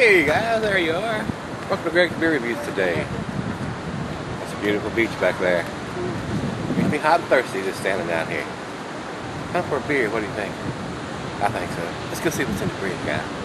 Hey guys, there you are. Welcome to Greg's Beer Reviews today. It's a beautiful beach back there. Makes me hot and thirsty just standing down here. Time for a beer, what do you think? I think so. Let's go see what's in the fridge, guys.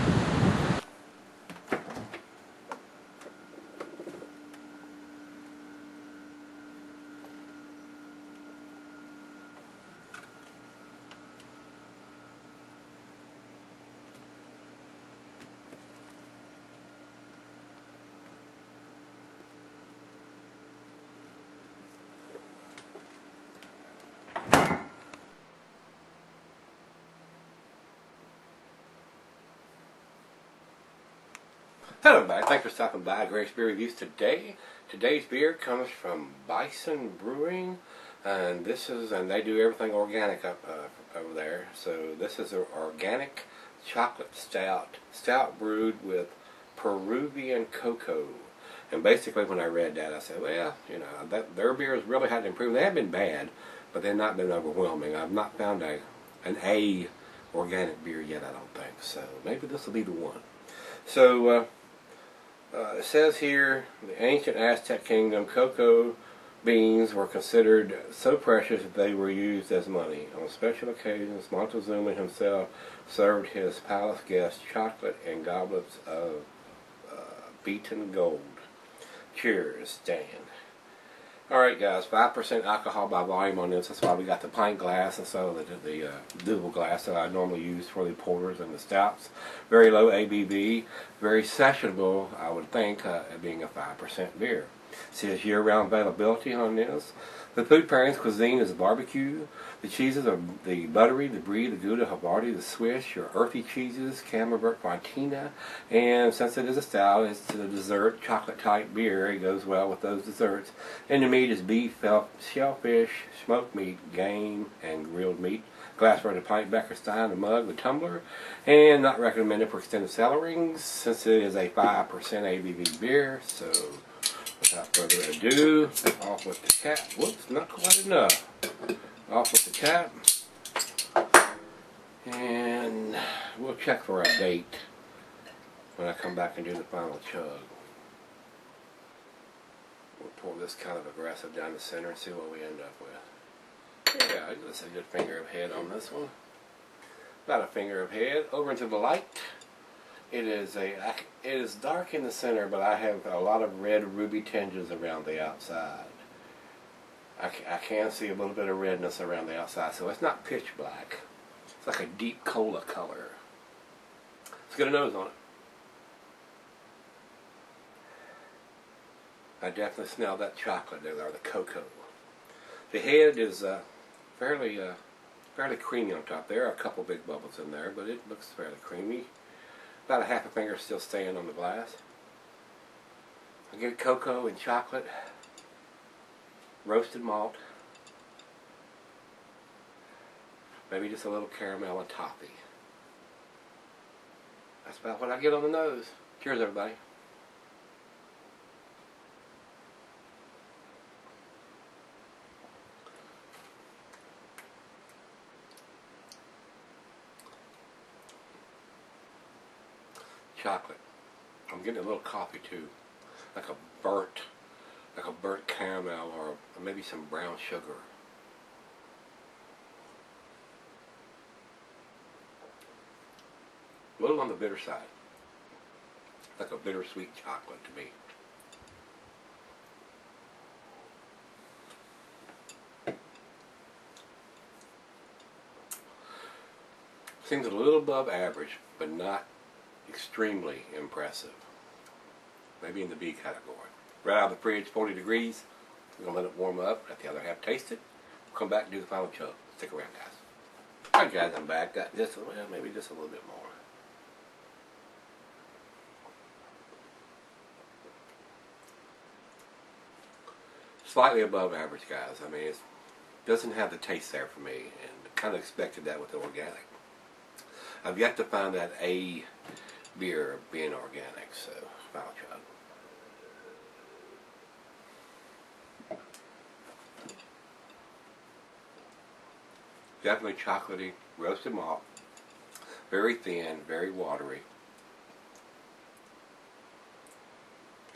Hello, everybody. Thanks for stopping by Greg's Beer Reviews today. Today's beer comes from Bison Brewing, and this is, and they do everything organic up uh, over there. So this is an organic chocolate stout, stout brewed with Peruvian cocoa. And basically, when I read that, I said, well, you know, that their beers really had to improve. They have been bad, but they've not been overwhelming. I've not found a an A organic beer yet. I don't think so. Maybe this will be the one. So. Uh, uh, it says here, the ancient Aztec kingdom, cocoa beans were considered so precious that they were used as money. On special occasions, Montezuma himself served his palace guests chocolate in goblets of uh, beaten gold. Cheers, Dan. Alright guys, 5% alcohol by volume on this. That's why we got the pint glass instead of the, the uh, double glass that I normally use for the porters and the stouts. Very low ABV, very sessionable, I would think, uh, being a 5% beer. Says year-round availability on this. The food pairings cuisine is barbecue. The cheeses are the buttery, the brie, the gouda, havarti, the swiss, your earthy cheeses, camembert, fontina, and since it is a stout, it's a dessert, chocolate type beer. It goes well with those desserts. And the meat is beef, shellfish, smoked meat, game, and grilled meat. Glass for the pint, Becker Stein, the mug, the tumbler, and not recommended for extended cellarings since it is a 5% ABV beer. So Without further ado, off with the cap. Whoops, not quite enough. Off with the cap. And we'll check for a date when I come back and do the final chug. We'll pour this kind of aggressive down the center and see what we end up with. Yeah, that's a good finger of head on this one. About a finger of head. Over into the light. It is a it is dark in the center, but I have a lot of red ruby tinges around the outside. I, I can see a little bit of redness around the outside, so it's not pitch black. It's like a deep cola color. Let's get a nose on it. I definitely smell that chocolate there, or the cocoa. The head is uh, fairly uh, fairly creamy on top. There are a couple big bubbles in there, but it looks fairly creamy. About a half a finger still staying on the glass. I get cocoa and chocolate, roasted malt, maybe just a little caramel and toffee. That's about what I get on the nose. Cheers, everybody. Chocolate. I'm getting a little coffee too, like a burnt, like a burnt caramel or maybe some brown sugar. A little on the bitter side, like a bittersweet chocolate to me. Seems a little above average, but not extremely impressive. Maybe in the B category. Right out of the fridge, 40 degrees. We're going to let it warm up, let the other half taste it. We'll come back and do the final chug. Stick around, guys. Alright, guys, I'm back. Got just, maybe just a little bit more. Slightly above average, guys. I mean, it doesn't have the taste there for me, and kind of expected that with the organic. I've yet to find that A beer being organic, so final chug. Definitely chocolatey, roasted malt, very thin, very watery.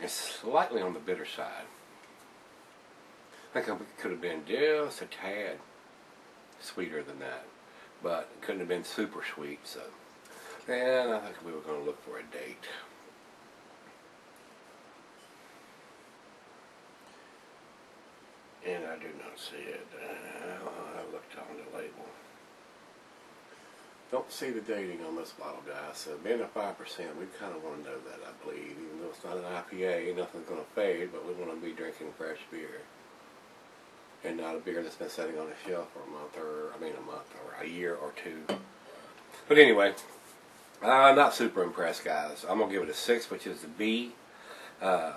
It's slightly on the bitter side. I think it could have been just a tad sweeter than that, but it couldn't have been super sweet. So, and I think we were going to look for a date. And I do not see it. Uh, I looked on the label. Don't see the dating on this bottle, guys. So being a five percent, we kind of want to know that, I believe. Even though it's not an IPA, nothing's going to fade, but we want to be drinking fresh beer, and not a beer that's been sitting on a shelf for a month or I mean a month or a year or two. But anyway, I'm not super impressed, guys. I'm gonna give it a six, which is the B. Uh,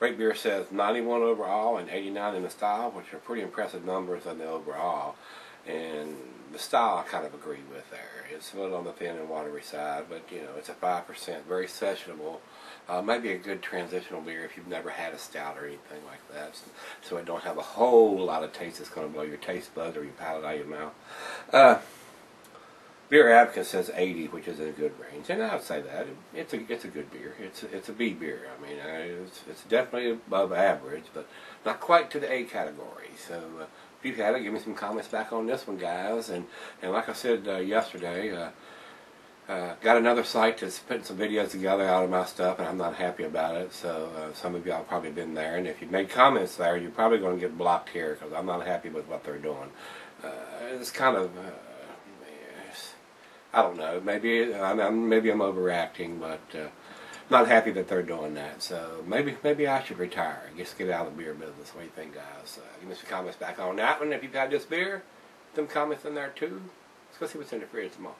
RateBeer says 91 overall and 89 in the style, which are pretty impressive numbers on the overall. And the style I kind of agree with there. It's a little on the thin and watery side, but you know, it's a 5%, very sessionable. Uh, maybe a good transitional beer if you've never had a stout or anything like that. So, so it don't have a whole lot of taste that's going to blow your taste buds or your palate out of your mouth. Uh, Beer Advocate says 80, which is a good range, and I would say that it's a it's a good beer. It's a, it's a B beer. I mean, it's it's definitely above average, but not quite to the A category. So uh, if you've had it, give me some comments back on this one, guys. And and like I said uh, yesterday, uh, uh, got another site that's putting some videos together out of my stuff, and I'm not happy about it. So uh, some of y'all probably been there, and if you made comments there, you're probably going to get blocked here because I'm not happy with what they're doing. Uh, it's kind of I don't know. Maybe I'm, maybe I'm overreacting, but uh, not happy that they're doing that. So maybe maybe I should retire. Just get out of the beer business. What do you think, guys? Uh, give me some comments back on that one. If you've had this beer, some comments in there too. Let's go see what's in the fridge tomorrow.